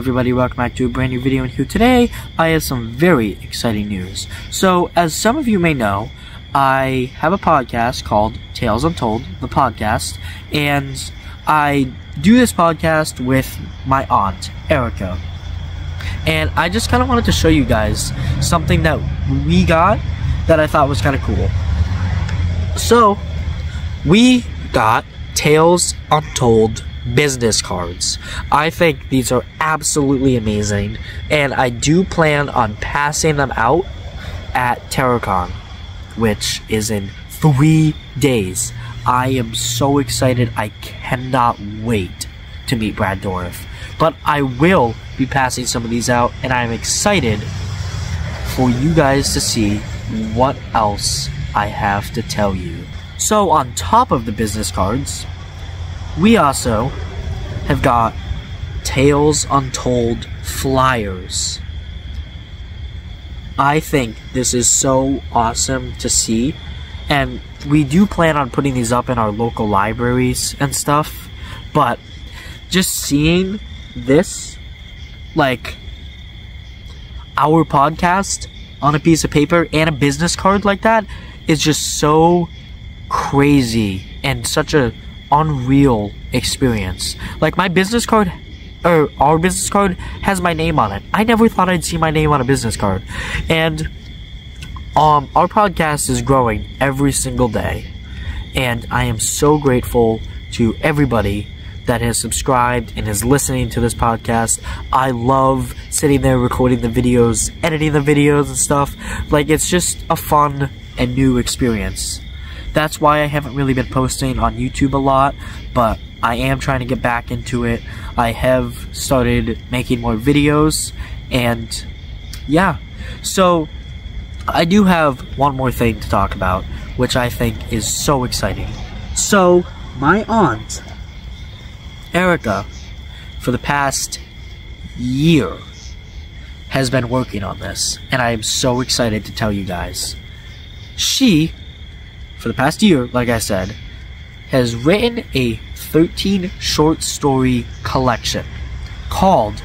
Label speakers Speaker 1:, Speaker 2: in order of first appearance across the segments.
Speaker 1: everybody, welcome back to a brand new video and here today I have some very exciting news. So as some of you may know, I have a podcast called Tales Untold, the podcast, and I do this podcast with my aunt, Erica. And I just kind of wanted to show you guys something that we got that I thought was kind of cool. So, we got Tales Untold business cards. I think these are absolutely amazing, and I do plan on passing them out at TerraCon, which is in three days. I am so excited. I cannot wait to meet Brad Dourif. But I will be passing some of these out, and I'm excited for you guys to see what else I have to tell you. So, on top of the business cards, we also have got Tales Untold flyers. I think this is so awesome to see, and we do plan on putting these up in our local libraries and stuff, but just seeing this, like, our podcast on a piece of paper and a business card like that is just so crazy and such a unreal experience. Like my business card or our business card has my name on it. I never thought I'd see my name on a business card. And um our podcast is growing every single day. And I am so grateful to everybody that has subscribed and is listening to this podcast. I love sitting there recording the videos, editing the videos and stuff. Like it's just a fun and new experience. That's why I haven't really been posting on YouTube a lot, but I am trying to get back into it. I have started making more videos, and yeah. So, I do have one more thing to talk about, which I think is so exciting. So, my aunt, Erica, for the past year, has been working on this, and I am so excited to tell you guys. She for the past year, like I said, has written a 13 short story collection called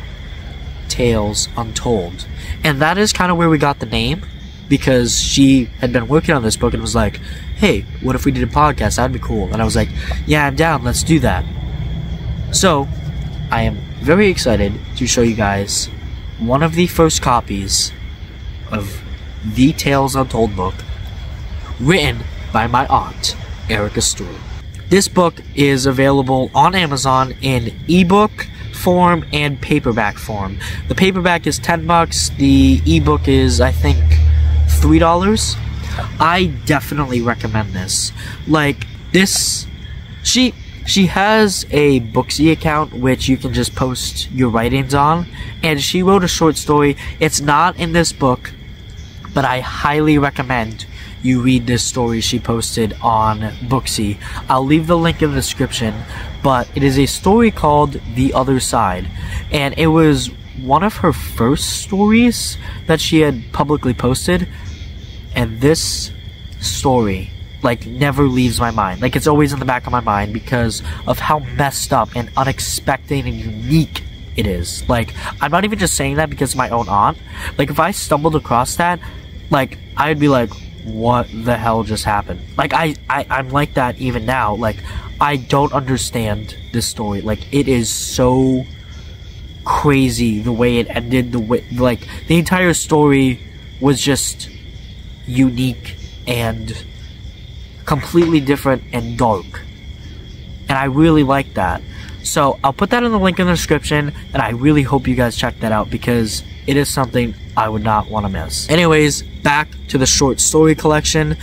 Speaker 1: Tales Untold. And that is kind of where we got the name because she had been working on this book and was like, hey, what if we did a podcast? That'd be cool. And I was like, yeah, I'm down. Let's do that. So, I am very excited to show you guys one of the first copies of the Tales Untold book written by my aunt, Erica Stewart. This book is available on Amazon in ebook form and paperback form. The paperback is 10 bucks, the ebook is I think $3. I definitely recommend this. Like this she she has a Booksie account which you can just post your writings on and she wrote a short story. It's not in this book, but I highly recommend you read this story she posted on Booksie. I'll leave the link in the description, but it is a story called The Other Side, and it was one of her first stories that she had publicly posted, and this story like never leaves my mind. Like it's always in the back of my mind because of how messed up and unexpected and unique it is. Like I'm not even just saying that because of my own aunt. Like if I stumbled across that, like I'd be like, what the hell just happened? Like I, I I'm like that even now. Like I don't understand this story. Like it is so crazy the way it ended. The way like the entire story was just unique and completely different and dark. And I really like that. So I'll put that in the link in the description, and I really hope you guys check that out because it is something I would not want to miss. Anyways, back to the short story collection.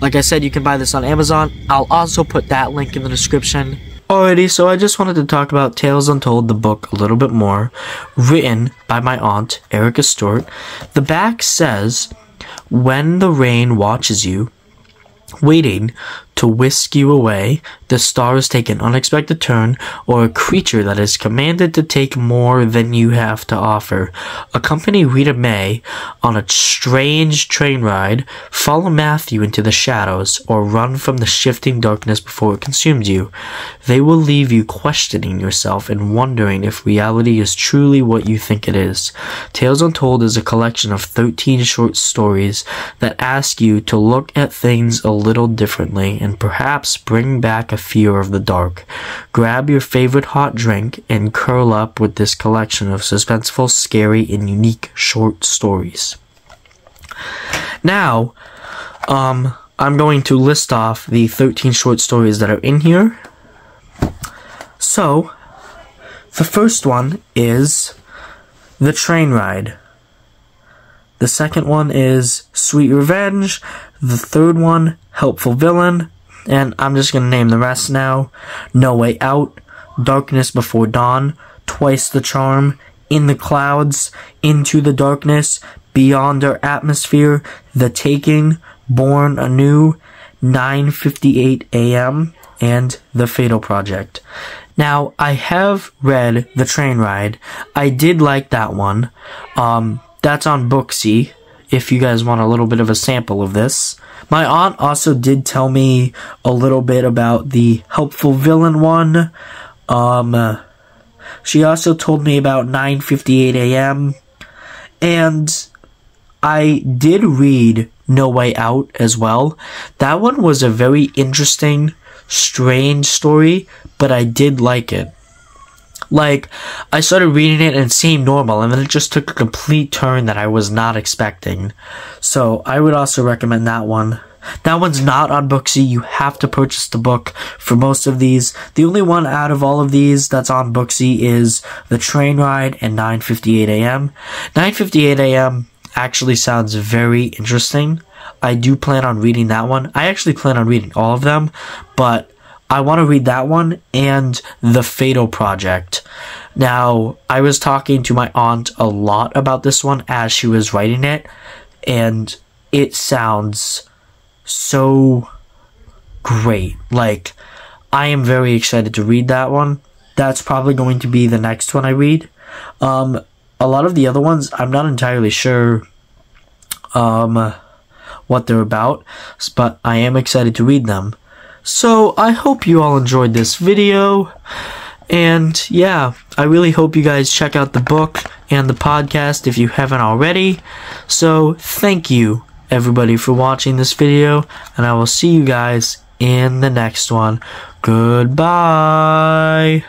Speaker 1: Like I said, you can buy this on Amazon. I'll also put that link in the description. Alrighty, so I just wanted to talk about Tales Untold, the book, a little bit more. Written by my aunt, Erica Stewart. The back says, When the rain watches you, waiting to whisk you away, the stars take an unexpected turn, or a creature that is commanded to take more than you have to offer. Accompany Rita May on a strange train ride, follow Matthew into the shadows, or run from the shifting darkness before it consumes you. They will leave you questioning yourself and wondering if reality is truly what you think it is. Tales Untold is a collection of 13 short stories that ask you to look at things a little differently and perhaps bring back a fear of the dark. Grab your favorite hot drink and curl up with this collection of suspenseful, scary, and unique short stories. Now, um, I'm going to list off the 13 short stories that are in here. So, the first one is The Train Ride. The second one is Sweet Revenge. The third one, Helpful Villain. And I'm just to name the rest now. No Way Out, Darkness Before Dawn, Twice the Charm, In the Clouds, Into the Darkness, Beyond Our Atmosphere, The Taking, Born Anew, 9:58 a.m. and The Fatal Project. Now, I have read The Train Ride. I did like that one. Um, that's on Booksie, if you guys want a little bit of a sample of this. My aunt also did tell me a little bit about the Helpful Villain one. Um, she also told me about 9:58 a.m. and I did read No Way Out as well. That one was a very interesting, strange story, but I did like it. Like, I started reading it and it seemed normal, and then it just took a complete turn that I was not expecting. So, I would also recommend that one. That one's not on Booksie. You have to purchase the book for most of these. The only one out of all of these that's on Booksie is The Train Ride and 9:58 a.m. 9:58 a.m. actually sounds very interesting. I do plan on reading that one. I actually plan on reading all of them, but I want to read that one and The Fatal Project. Now, I was talking to my aunt a lot about this one as she was writing it, and it sounds so great. Like, I am very excited to read that one. That's probably going to be the next one I read. Um, a lot of the other ones, I'm not entirely sure um, what they're about, but I am excited to read them. So I hope you all enjoyed this video. And yeah, I really hope you guys check out the book and the podcast if you haven't already. So thank you everybody for watching this video and I will see you guys in the next one. Goodbye.